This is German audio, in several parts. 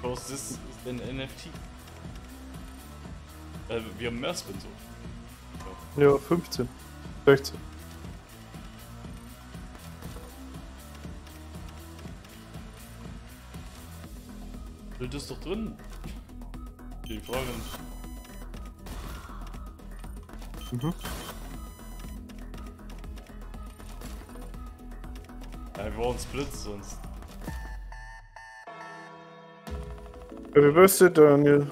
Because this is an NFT. Äh, wir haben mehr Spin so. Ja, 15. 16. Bild ist doch drin. Die Frage nicht. Mhm. Ja, wir brauchen Splits sonst. Happy Birthday, Daniel.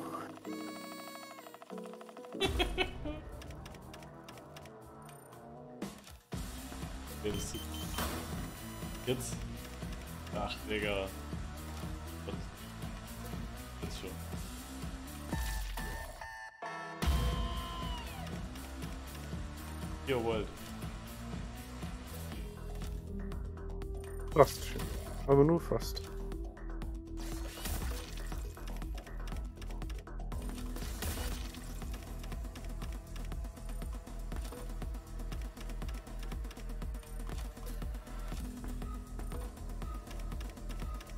Jetzt. Ach, Digga. Jetzt schon. Your world. Fast. Aber nur fast.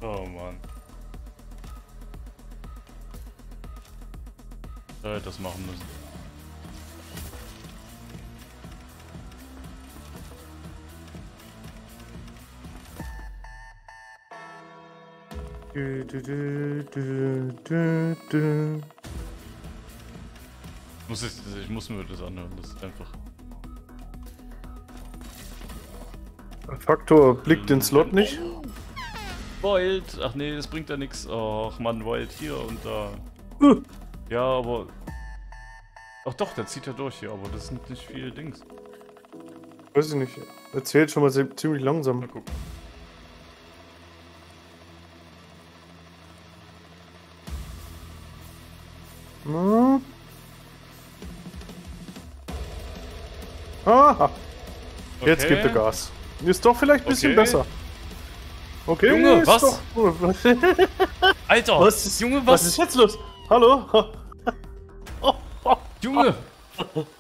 Oh Mann. Da hätte das machen müssen. Du, du, du. Muss ich, ich muss mir das anhören, das ist einfach. Faktor blickt den Slot nicht. Wild! Ach nee, das bringt ja nichts. Ach man, Wild hier und da. Huh. Ja, aber. Ach doch, der zieht ja durch hier, aber das sind nicht viele Dings. Weiß ich nicht. Er zählt schon mal ziemlich langsam. Mal gucken. Na? Aha. Jetzt Okay. gibt er Gas. Ist doch vielleicht ein bisschen Okay. besser. Okay, Junge, was? Doch... Alter! was, ist, Junge, was was? ist jetzt los? Hallo? Junge!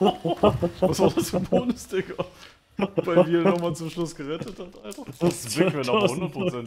was war das für ein Bonus, Digga? Weil wir nochmal zum Schluss gerettet hat, Alter. Das ist Big, wenn aber 100%.